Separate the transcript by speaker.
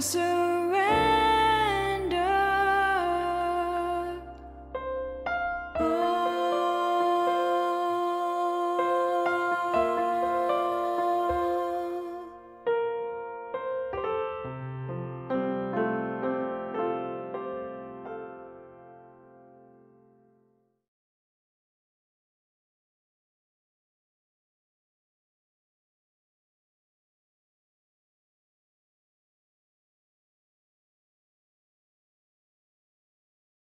Speaker 1: soon.